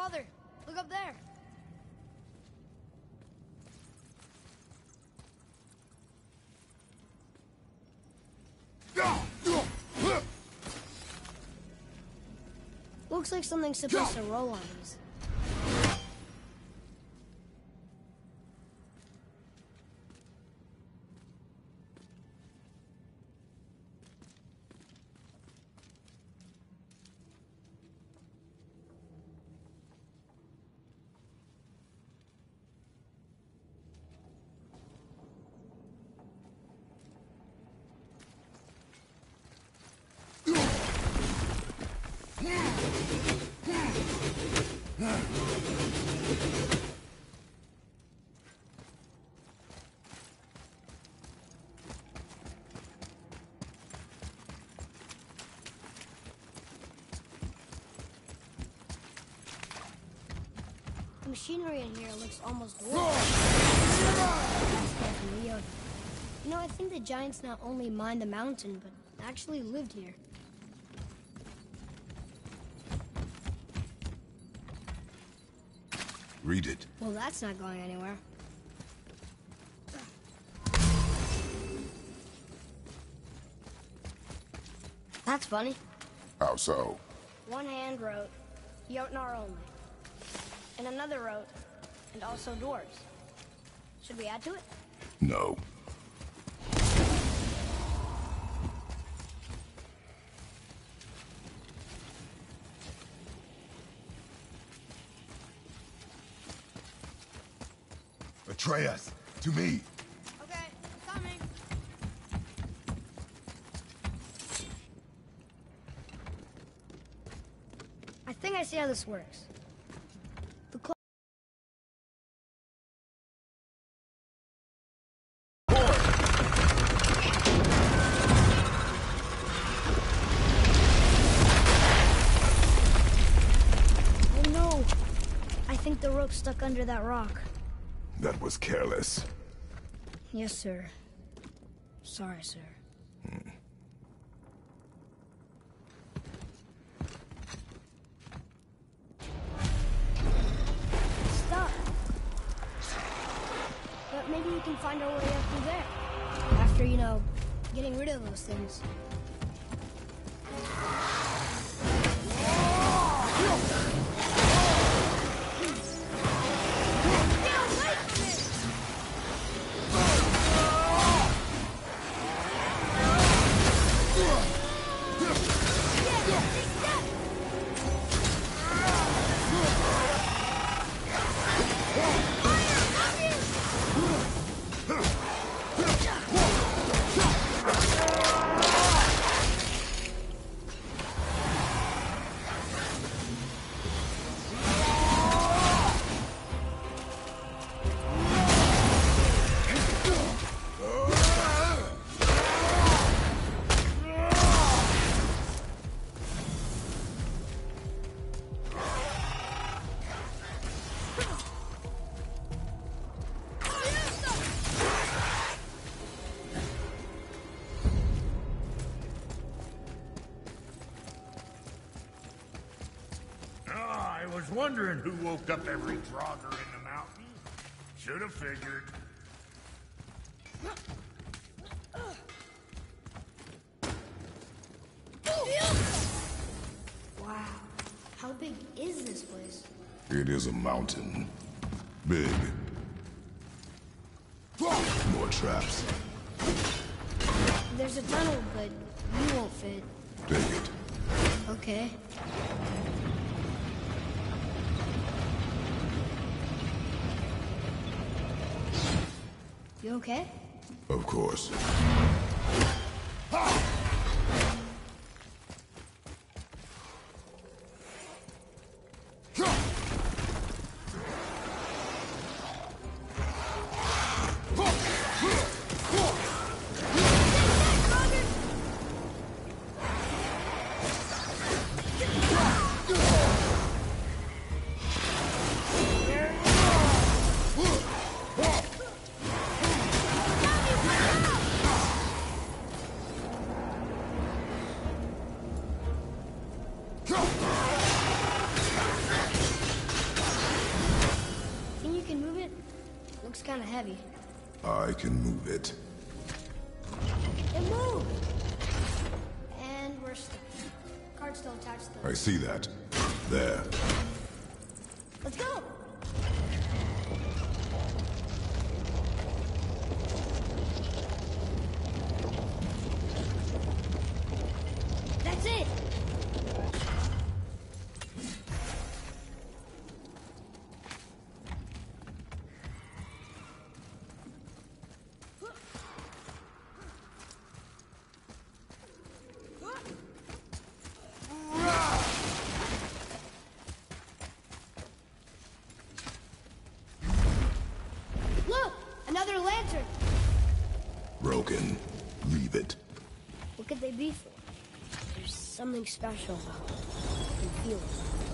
Father, look up there. Looks like something's supposed to roll on these. The machinery in here looks almost wood. You know, I think the giants not only mined the mountain, but actually lived here. Read it. Well, that's not going anywhere. That's funny. How so? One hand wrote, Jotnar only. And another wrote, and also dwarves. Should we add to it? No. To me. Okay, coming. I think I see how this works. The Oh no! I think the rope's stuck under that rock. That was careless. Yes, sir. Sorry, sir. Stop. But maybe we can find our way up through there. After, you know, getting rid of those things. Wondering who woke up every Draugr in the mountain. Should have figured. Wow. How big is this place? It is a mountain. Big. More traps. There's a tunnel, but you won't fit. Take it. Okay. You okay? Of course. looks kind of heavy. I can move it. It moved! And we're stuck. Card's still attached to I see that. There. Let's go! That's it! Look! Another lantern! Broken. Leave it. What could they be for? There's something special about can feel it.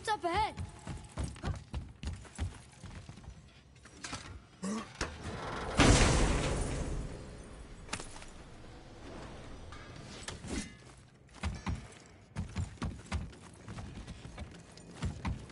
It's up ahead.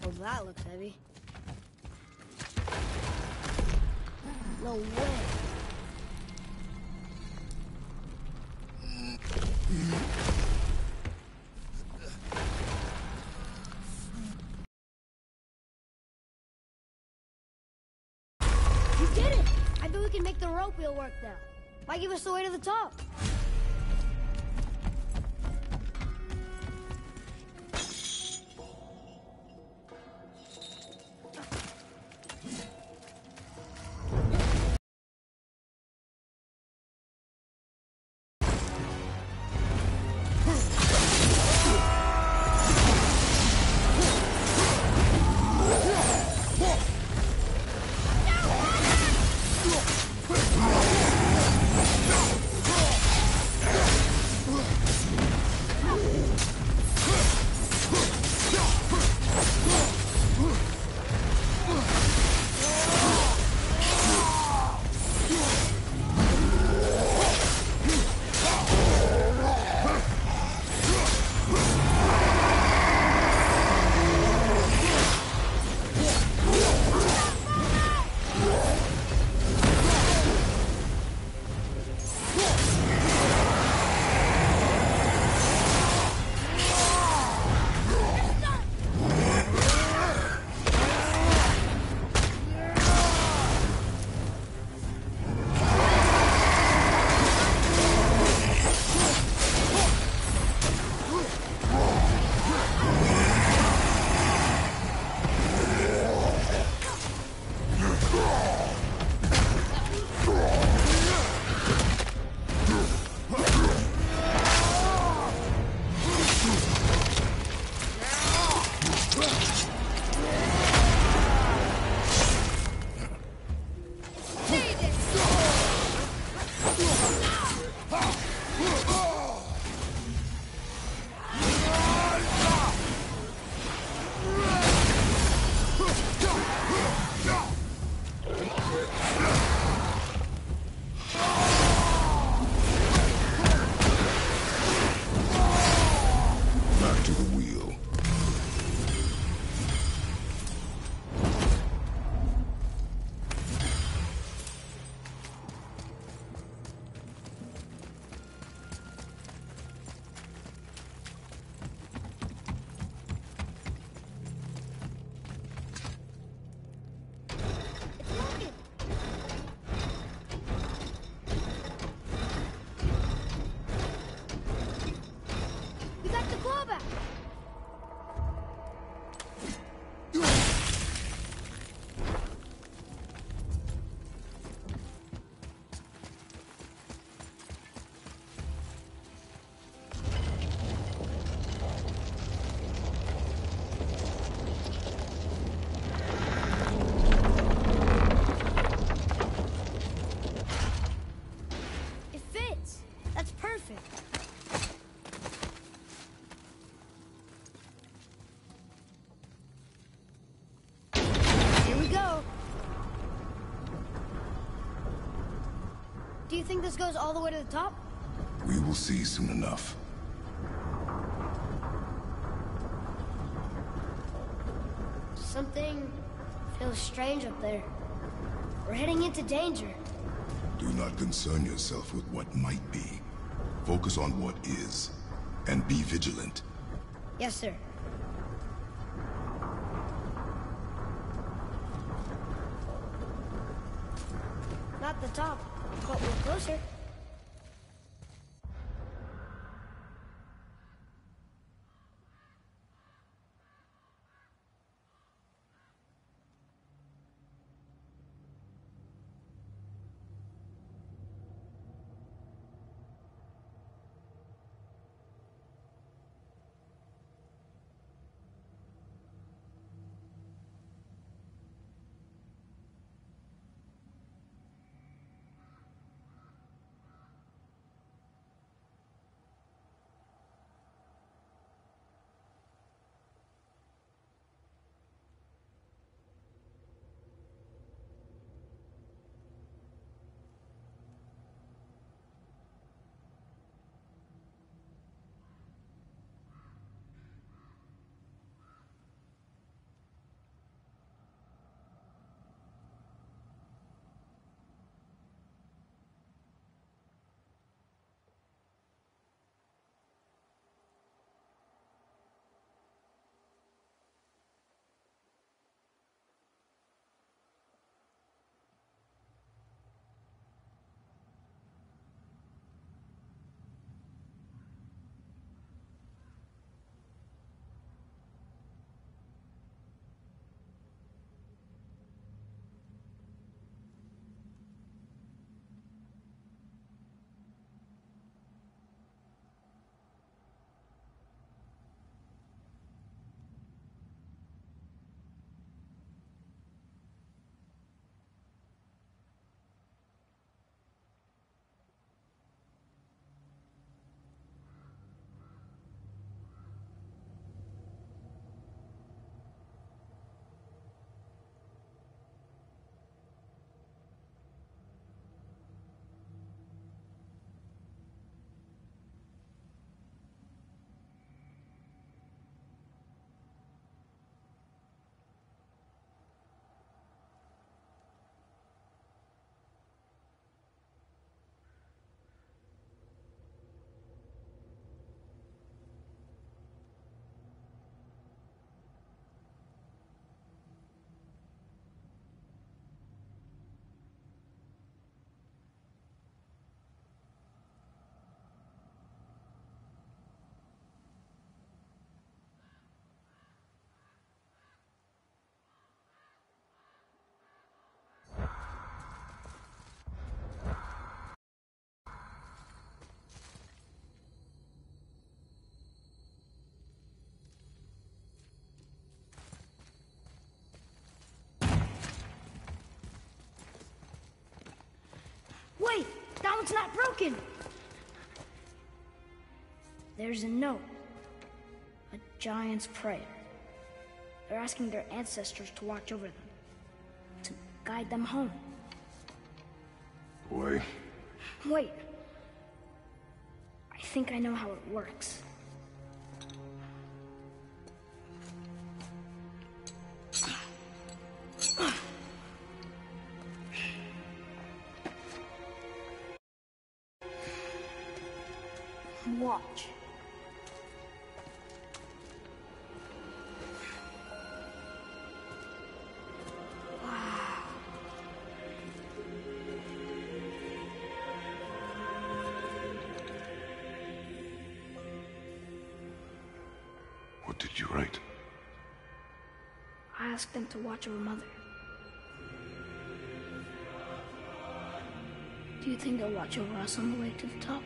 Well, that looks heavy. No way. Wheel work now. Why give us the way to the top? This goes all the way to the top? We will see soon enough. Something feels strange up there. We're heading into danger. Do not concern yourself with what might be. Focus on what is. And be vigilant. Yes, sir. Wait! One's not broken! There's a note. A giant's prayer. They're asking their ancestors to watch over them. To guide them home. Boy, Wait. I think I know how it works. Watch. what did you write? I asked them to watch over Mother. Do you think they'll watch over us on the way to the top?